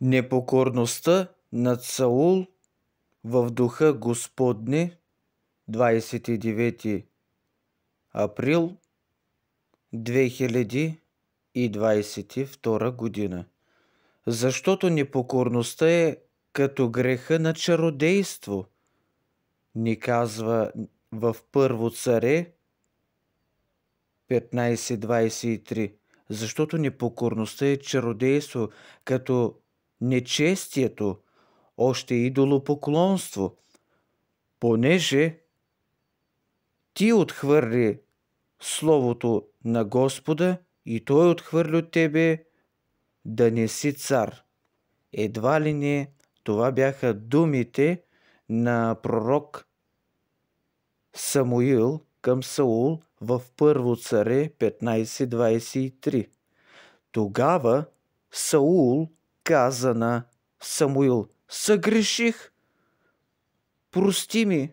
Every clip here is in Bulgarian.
Непокорността над Саул в духа Господне 29 април 2022 година. Защото непокорността е като греха на чародейство, ни казва в Първо царе 15.23. Защото непокорността е чародейство, като нечестието, още идолопоклонство, понеже ти отхвърли Словото на Господа и Той отхвърли от тебе да не си цар. Едва ли не това бяха думите на пророк Самуил към Саул в Първо царе 15.23. Тогава Саул каза на Самуил, съгреших, прости ми,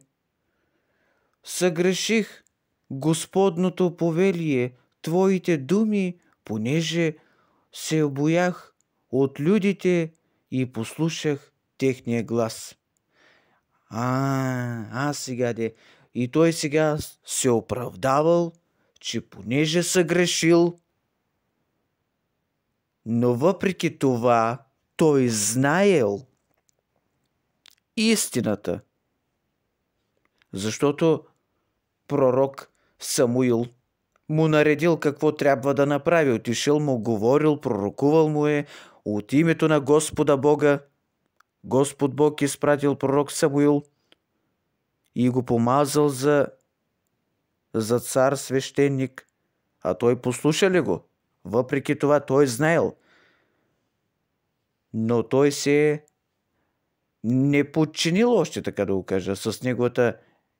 съгреших Господното повелие, Твоите думи, понеже се обоях от людите и послушах техния глас. А, а сега де. И той сега се оправдавал, че понеже съгрешил, но въпреки това той знаел истината. Защото пророк Самуил му наредил какво трябва да направи. Отишъл му, говорил, пророкувал му е от името на Господа Бога. Господ Бог изпратил пророк Самуил и го помазал за, за цар свещеник. А той послуша ли го? Въпреки това той знаел – но той се е не подчинил още, така да го кажа, с неговата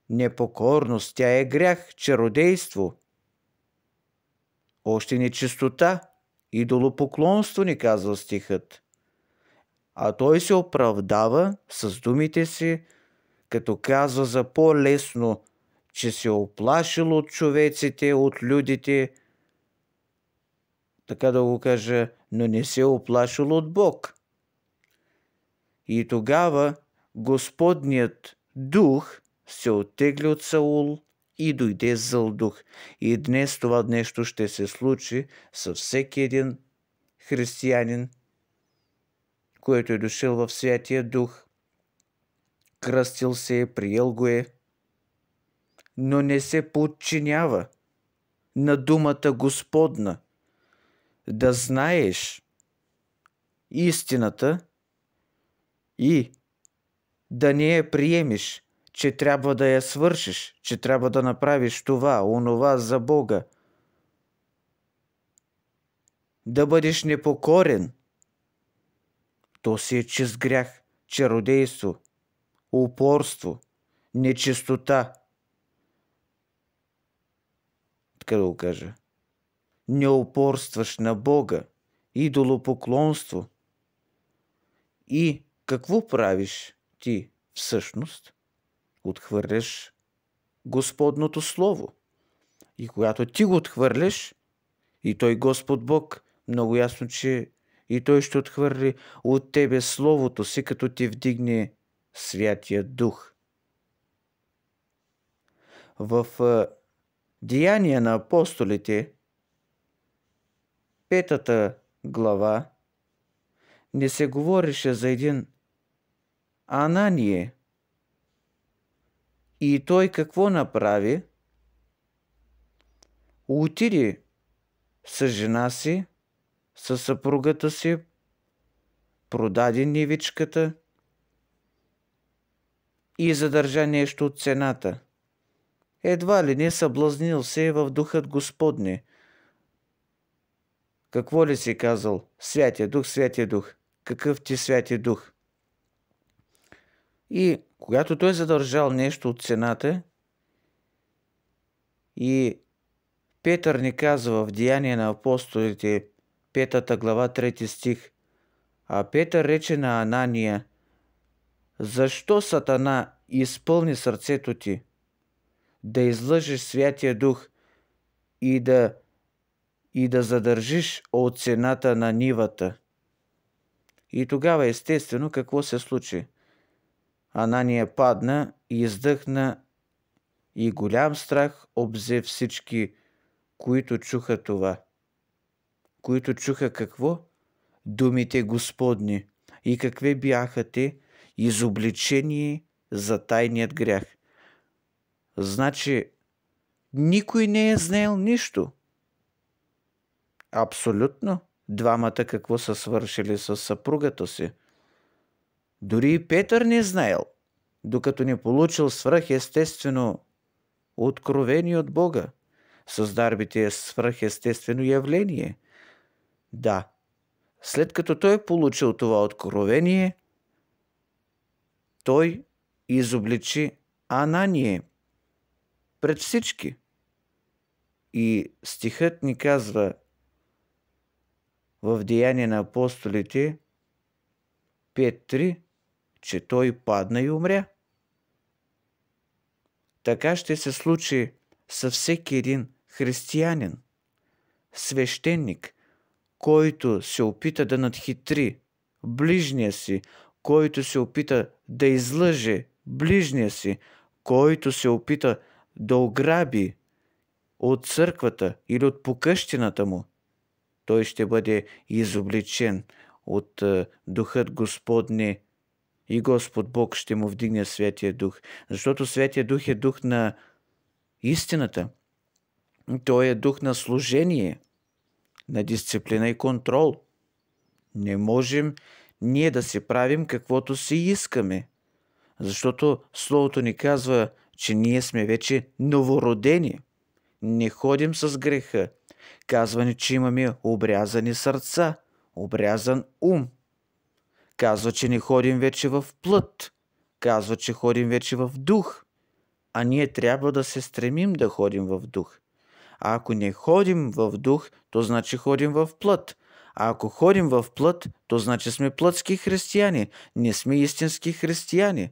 непокорност. Тя е грях, чародейство, още нечистота, идолопоклонство ни казва стихът. А той се оправдава с думите си, като казва за по-лесно, че се оплашил от човеците, от людите, така да го кажа, но не се оплашил от Бог. И тогава Господният дух се оттегли от Саул и дойде зъл дух. И днес това нещо ще се случи с всеки един християнин, който е дошъл в Святия Дух, кръстил се е, приел го е, но не се подчинява на думата Господна. Да знаеш истината и да не я приемеш, че трябва да я свършиш, че трябва да направиш това, онова за Бога. Да бъдеш непокорен. То си е чист грях, чародейство, упорство, нечистота. Така да го кажа. Не упорстваш на Бога, идолопоклонство. И какво правиш ти всъщност? Отхвърляш Господното Слово. И когато ти го отхвърляш, и той Господ Бог, много ясно, че и той ще отхвърли от тебе Словото си, като ти вдигне Святия Дух. В Деяния на апостолите, петата глава, не се говореше за един Анание. И той какво направи? Отиде с жена си, с съпругата си, продаде нивичката и задържа нещо от цената. Едва ли не съблазнил се в духът Господне. Какво ли си казал? Святия дух, святия дух. Какъв ти святия дух? И когато той е задържал нещо от цената, и Петър ни казва в Деяние на апостолите, петата глава, трети стих, а Петър рече на Анания, защо Сатана изпълни сърцето ти, да излъжеш Святия Дух и да, и да задържиш от цената на нивата? И тогава естествено какво се случи? Анания падна и издъхна и голям страх обзе всички, които чуха това. Които чуха какво? Думите Господни. И какви бяха те? Изобличение за тайният грях. Значи, никой не е знаел нищо. Абсолютно. Двамата какво са свършили с съпругата си. Дори и Петър не е знаел, докато не получил свръхестествено откровение от Бога. С дарбите е свръхестествено явление. Да, след като той е получил това откровение, той изобличи Анание пред всички. И стихът ни казва в Деяние на апостолите 5.3, че той падна и умря. Така ще се случи със всеки един християнин, свещеник, който се опита да надхитри ближния си, който се опита да излъже ближния си, който се опита да ограби от църквата или от покъщината му, той ще бъде изобличен от е, Духът Господне и Господ Бог ще му вдигне Святия Дух. Защото Святия Дух е дух на истината. Той е дух на служение, на дисциплина и контрол. Не можем ние да се правим каквото си искаме. Защото Словото ни казва, че ние сме вече новородени. Не ходим с греха. Казва ни, че имаме обрязани сърца, обрязан ум. Казва, че не ходим вече в плът. Казва, че ходим вече в дух. А ние трябва да се стремим да ходим в дух. А ако не ходим в дух, то значи ходим в плът. А ако ходим в плът, то значи сме плътски християни, не сме истински християни.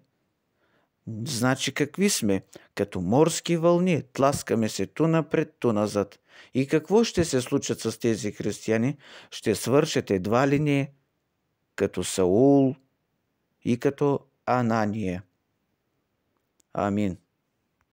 Значи какви сме? Като морски вълни, тласкаме се ту напред, ту назад. И какво ще се случат с тези християни? Ще свършат едва ли не като Саул и като Анания. Амин.